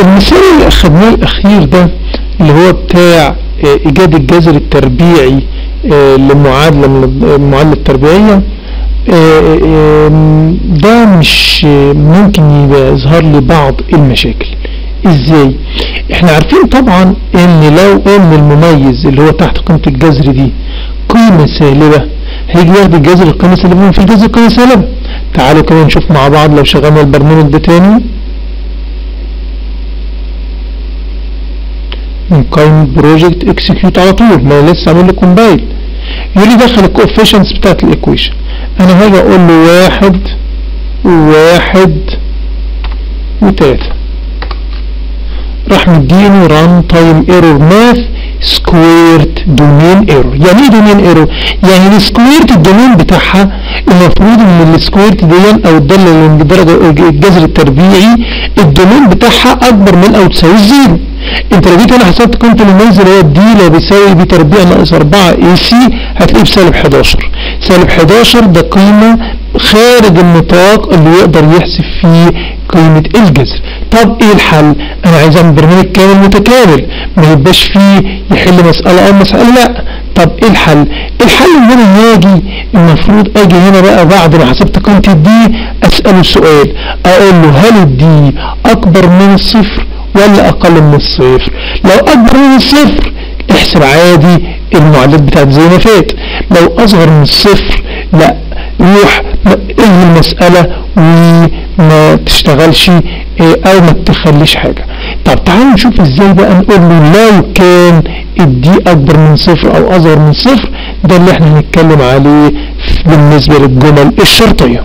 المثال اللي أخدناه الأخير ده اللي هو بتاع آه، إيجاد الجذر التربيعي آه، لمعادلة من المعادلة التربيعية آه، ده مش ممكن يظهر لي بعض المشاكل. إزاي؟ إحنا عارفين طبعا إن لو ان المميز اللي هو تحت قيمة الجذر دي قيمة سالبة هيجي ياخد الجذر القيمة السالبة في الجذر القيمة السالبة. تعالوا كده نشوف مع بعض لو شغلنا البرنامج ده تاني. قائمة project execute على طول ما لسه عامل له compile يقول لي دخل ال coefficients بتاعت ال equation أنا هاجي أقول له واحد وواحد وتلاتة. راح مديني runtime error math sqrt domain error يعني إيه domain error يعني ال sqrt ال domain بتاعها المفروض إن ال sqrt دي أو الدالة اللي بدرجه الجذر التربيعي ال domain بتاعها أكبر من أو تساوي ال zero انت لو جيت هنا حسبت قيمه المميز هو D اللي بيساوي b تربيع ناقص 4 اي سي هتلاقيه بسالب 11 سالب 11 ده قيمة خارج النطاق اللي يقدر يحسب فيه قيمة الجذر. طب إيه الحل؟ أنا عايز أعمل برنامج كامل متكامل ما يبقاش فيه يحل مسألة أو مسألة لا. طب إيه الحل؟ الحل إن أنا هاجي المفروض أجي هنا بقى بعد ما حسبت قيمة الدي أسأله سؤال. أقول له هل الدي أكبر من الصفر ولا أقل من الصفر. لو أكبر من الصفر احسب عادي المعادلات بتاعت زي ما فات. لو أصغر من الصفر لا. روح الغي المسألة وما تشتغلش إيه، أو ما تخليش حاجة. طب تعالوا نشوف إزاي بقى نقول له لو كان الدي أكبر من صفر أو أصغر من صفر ده اللي إحنا هنتكلم عليه بالنسبة للجمل الشرطية.